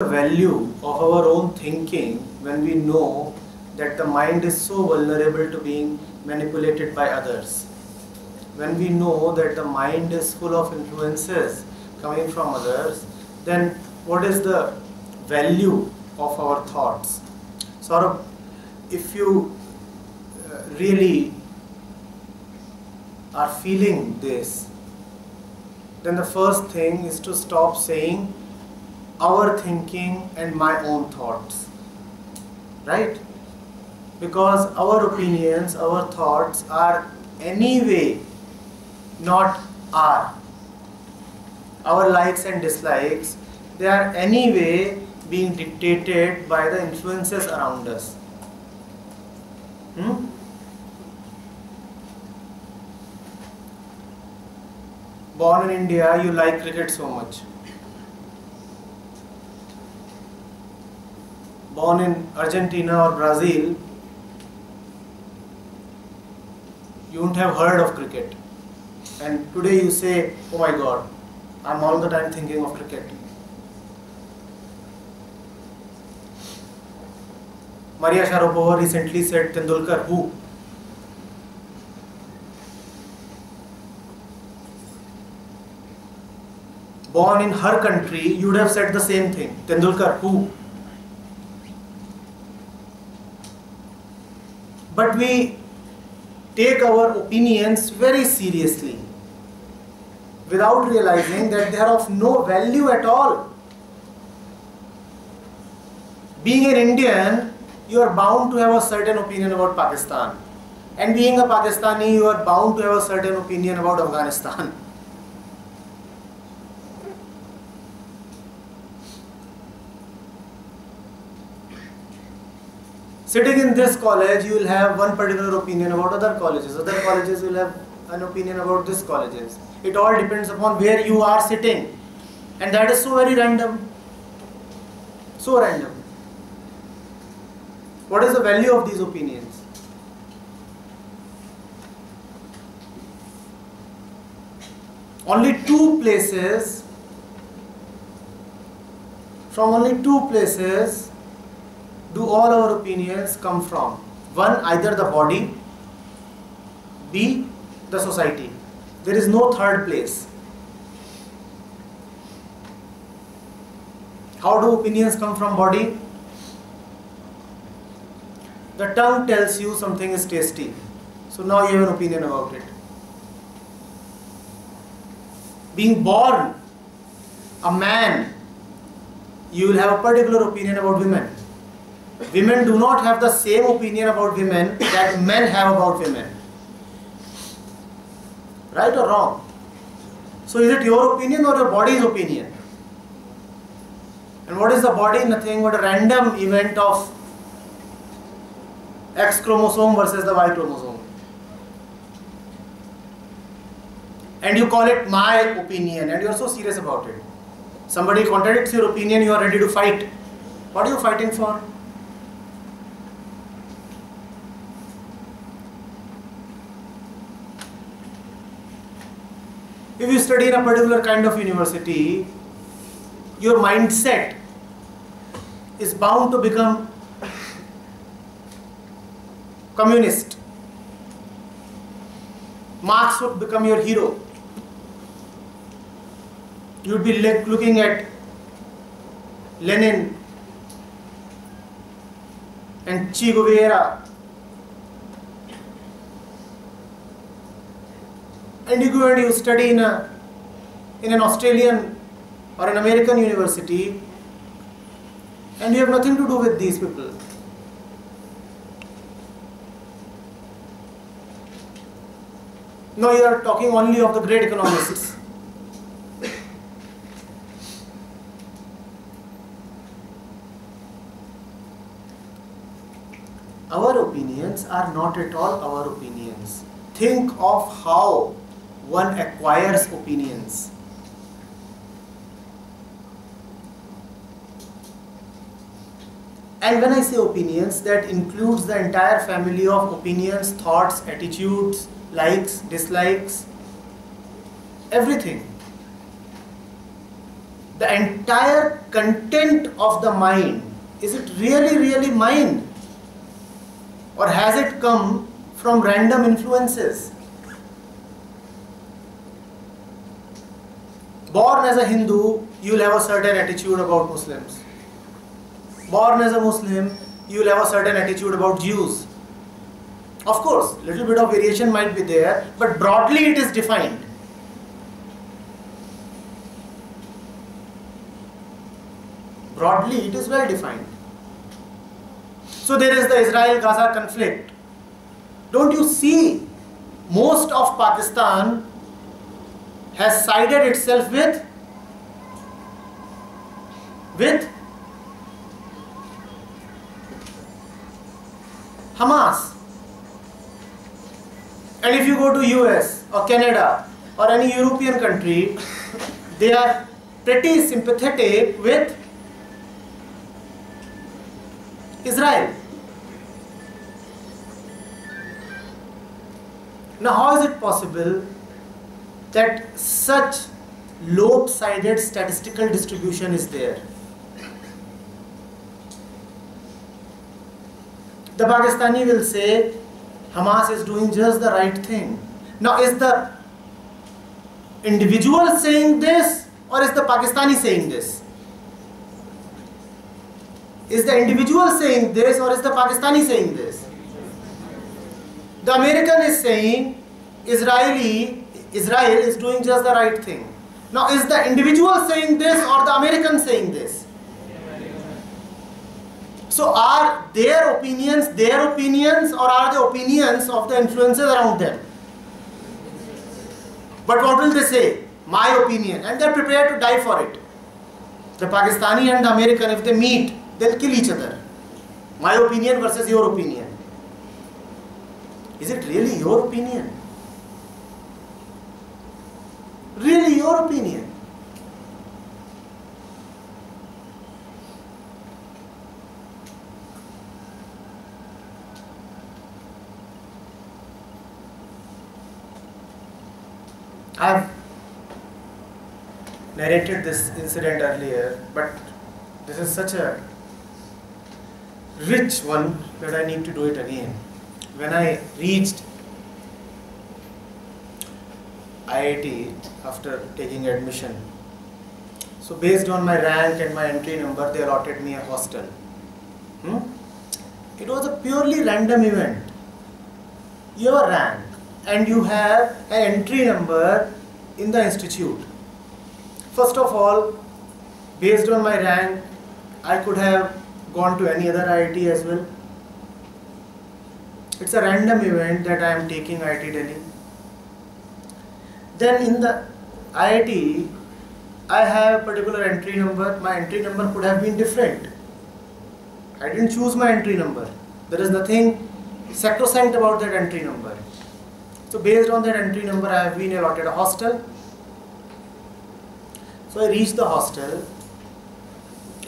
the value of our own thinking when we know that the mind is so vulnerable to being manipulated by others? When we know that the mind is full of influences coming from others, then what is the value of our thoughts? Of, if you uh, really are feeling this, then the first thing is to stop saying our thinking and my own thoughts. Right? Because our opinions, our thoughts are anyway not our. Our likes and dislikes, they are anyway being dictated by the influences around us. Hmm? Born in India, you like cricket so much. Born in Argentina or Brazil, you wouldn't have heard of cricket. And today you say, oh my god, I'm all the time thinking of cricket. Maria Sharapova recently said Tendulkar, who? Born in her country, you would have said the same thing. Tendulkar, who? But we take our opinions very seriously without realizing that they are of no value at all. Being an Indian, you are bound to have a certain opinion about Pakistan. And being a Pakistani, you are bound to have a certain opinion about Afghanistan. Sitting in this college, you will have one particular opinion about other colleges. Other colleges will have an opinion about this colleges. It all depends upon where you are sitting. And that is so very random. So random. What is the value of these opinions? Only two places, from only two places do all our opinions come from? One, either the body, B, the society. There is no third place. How do opinions come from body? The tongue tells you something is tasty. So now you have an opinion about it. Being born a man, you will have a particular opinion about women. Women do not have the same opinion about women that men have about women. Right or wrong? So is it your opinion or your body's opinion? And what is the body? Nothing but a random event of X chromosome versus the Y chromosome. And you call it my opinion and you are so serious about it. Somebody contradicts your opinion, you are ready to fight. What are you fighting for? If you study in a particular kind of university, your mindset is bound to become communist. Marx would become your hero. You'd be looking at Lenin and Che Guevara and you go and you study in a in an Australian or an American university and you have nothing to do with these people. No, you are talking only of the great economists. Our opinions are not at all our opinions. Think of how one acquires opinions. And when I say opinions, that includes the entire family of opinions, thoughts, attitudes, likes, dislikes, everything. the entire content of the mind, is it really, really mind? Or has it come from random influences? Born as a Hindu, you will have a certain attitude about Muslims. Born as a Muslim, you will have a certain attitude about Jews. Of course, little bit of variation might be there, but broadly it is defined. Broadly, it is well defined. So there is the Israel-Gaza conflict. Don't you see most of Pakistan has sided itself with with Hamas. And if you go to US or Canada or any European country, they are pretty sympathetic with Israel. Now, how is it possible that such lopsided statistical distribution is there? The Pakistani will say Hamas is doing just the right thing. Now, is the individual saying this or is the Pakistani saying this? Is the individual saying this or is the Pakistani saying this? The American is saying Israeli Israel is doing just the right thing. Now is the individual saying this or the American saying this? So are their opinions their opinions or are the opinions of the influences around them? But what will they say? My opinion. And they're prepared to die for it. The Pakistani and the American, if they meet, they'll kill each other. My opinion versus your opinion. Is it really your opinion? Really your opinion? I've narrated this incident earlier, but this is such a rich one that I need to do it again. When I reached IIT after taking admission, so based on my rank and my entry number, they allotted me a hostel. Hmm? It was a purely random event. Your rank and you have an entry number in the institute. First of all, based on my rank, I could have gone to any other IIT as well. It's a random event that I am taking IIT Delhi. Then in the IIT, I have a particular entry number. My entry number could have been different. I didn't choose my entry number. There is nothing sacrosanct about that entry number. So based on that entry number, I have been allotted a hostel. So I reached the hostel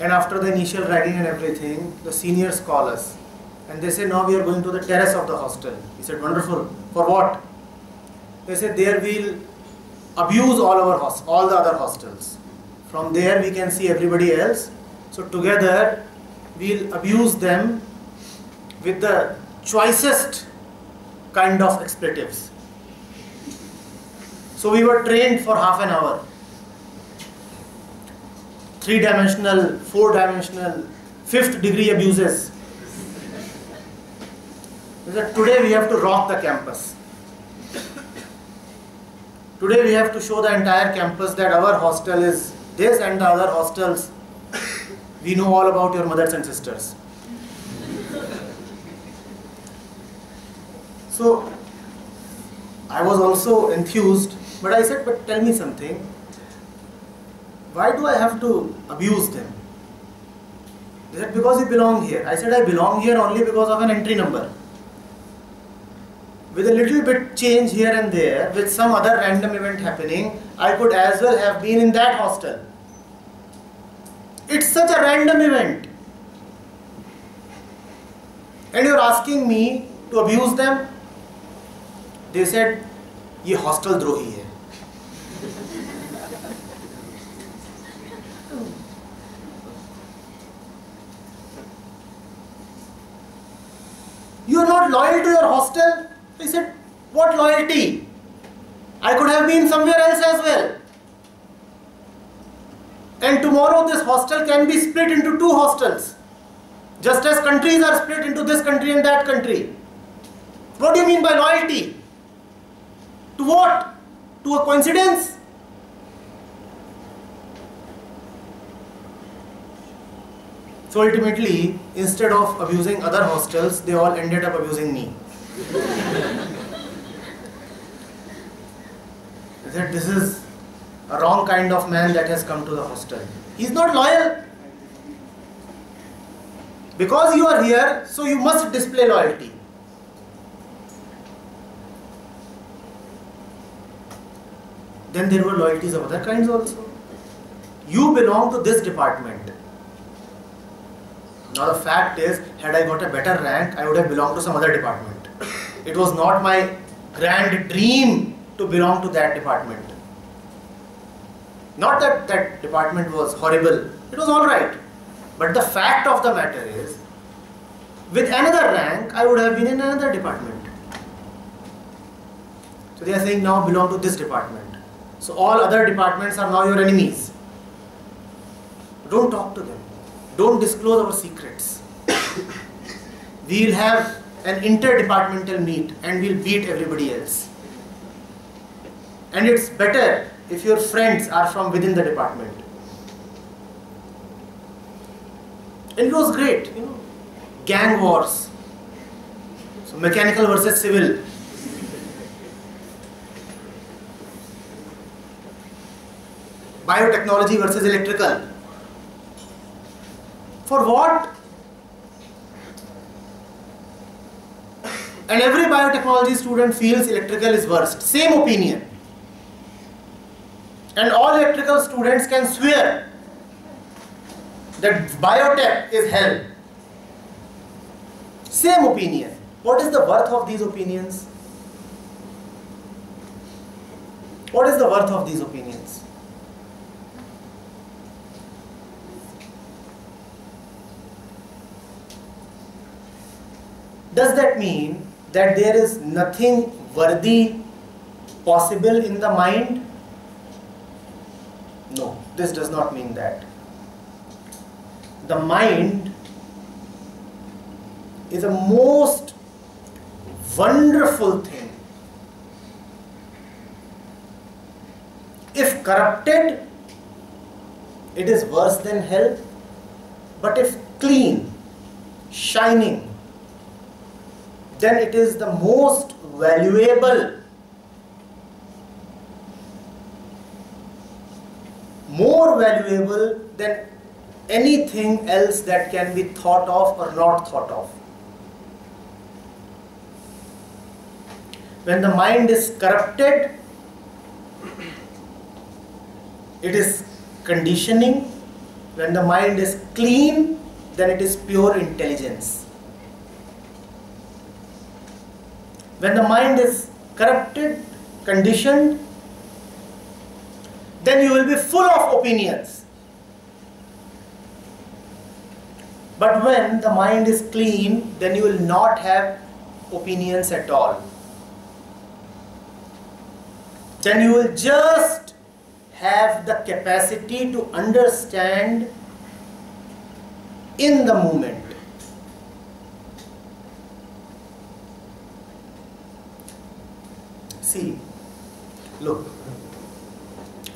and after the initial ragging and everything, the seniors call us and they say, now we are going to the terrace of the hostel. He said, wonderful. For what? They said, there we'll abuse all our host all the other hostels. From there we can see everybody else. So together we'll abuse them with the choicest kind of expletives. So we were trained for half an hour. Three dimensional, four dimensional, fifth degree abuses. Today we have to rock the campus. Today we have to show the entire campus that our hostel is this and the other hostels. We know all about your mothers and sisters. So I was also enthused, but I said, but tell me something. Why do I have to abuse them? They said, because you belong here. I said, I belong here only because of an entry number with a little bit change here and there, with some other random event happening, I could as well have been in that hostel. It's such a random event. And you're asking me to abuse them? They said, ये hostel द्रोही है You are not loyal to your hostel. I said, What loyalty? I could have been somewhere else as well. And tomorrow this hostel can be split into two hostels. Just as countries are split into this country and that country. What do you mean by loyalty? To what? To a coincidence? So ultimately, instead of abusing other hostels, they all ended up abusing me. I said, this is a wrong kind of man that has come to the hostel. He's not loyal. Because you are here, so you must display loyalty. Then there were loyalties of other kinds also. You belong to this department. Now the fact is, had I got a better rank, I would have belonged to some other department. It was not my grand dream to belong to that department. Not that that department was horrible, it was alright. But the fact of the matter is, with another rank, I would have been in another department. So they are saying now belong to this department. So all other departments are now your enemies. Don't talk to them. Don't disclose our secrets. we'll have an interdepartmental meet and we'll beat everybody else. And it's better if your friends are from within the department. And it was great, you know, gang wars. So mechanical versus civil. Biotechnology versus electrical. For what? And every biotechnology student feels electrical is worst. Same opinion. And all electrical students can swear that biotech is hell. Same opinion. What is the worth of these opinions? What is the worth of these opinions? Does that mean that there is nothing worthy possible in the mind? No, this does not mean that. The mind is a most wonderful thing. If corrupted, it is worse than hell. But if clean, shining, then it is the most valuable more valuable than anything else that can be thought of or not thought of. When the mind is corrupted, it is conditioning. When the mind is clean, then it is pure intelligence. When the mind is corrupted, conditioned, then you will be full of opinions. But when the mind is clean, then you will not have opinions at all. Then you will just have the capacity to understand in the moment. See, look,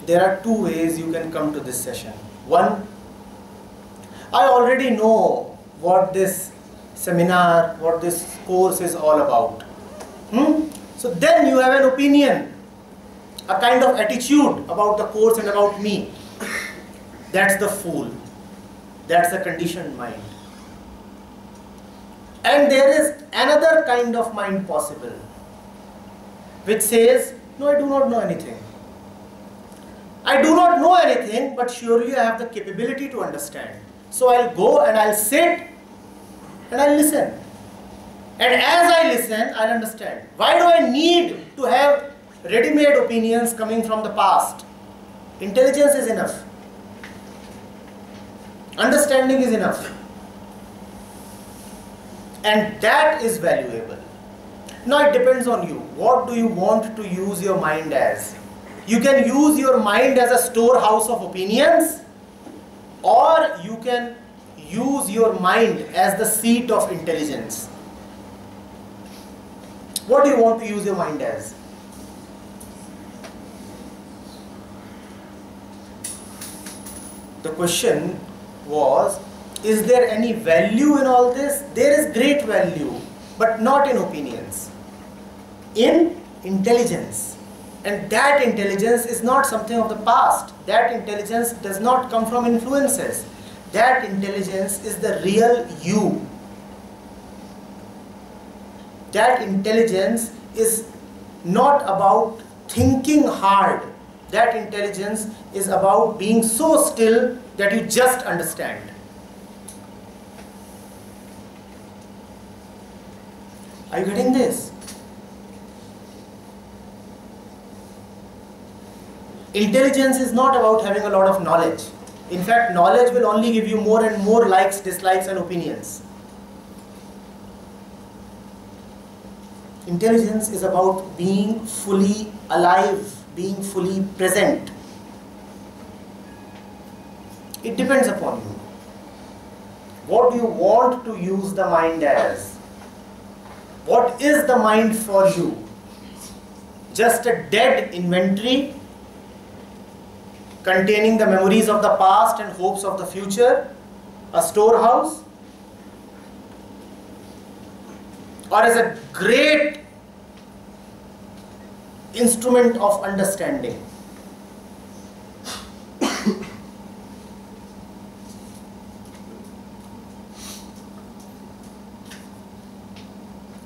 there are two ways you can come to this session. One, I already know what this seminar, what this course is all about. Hmm? So then you have an opinion, a kind of attitude about the course and about me. That's the fool. That's the conditioned mind. And there is another kind of mind possible which says, No, I do not know anything. I do not know anything, but surely I have the capability to understand. So I'll go and I'll sit and I'll listen. And as I listen, I'll understand. Why do I need to have ready-made opinions coming from the past? Intelligence is enough. Understanding is enough. and that is valuable. Now it depends on you. What do you want to use your mind as? You can use your mind as a storehouse of opinions or you can use your mind as the seat of intelligence. What do you want to use your mind as? The question was, is there any value in all this? There is great value, but not in opinions. In intelligence. And that intelligence is not something of the past. That intelligence does not come from influences. That intelligence is the real you. That intelligence is not about thinking hard. That intelligence is about being so still that you just understand. Are you getting this? Intelligence is not about having a lot of knowledge. In fact, knowledge will only give you more and more likes, dislikes, and opinions. Intelligence is about being fully alive, being fully present. It depends upon you. What do you want to use the mind as? What is the mind for you? Just a dead inventory containing the memories of the past and hopes of the future, a storehouse, or as a great instrument of understanding.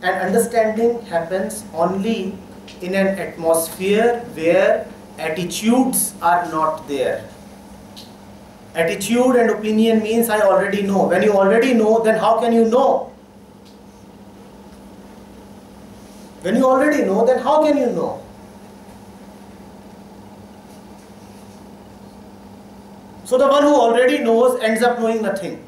and understanding happens only in an atmosphere where attitudes are not there. Attitude and opinion means I already know. When you already know, then how can you know? When you already know, then how can you know? So the one who already knows ends up knowing nothing.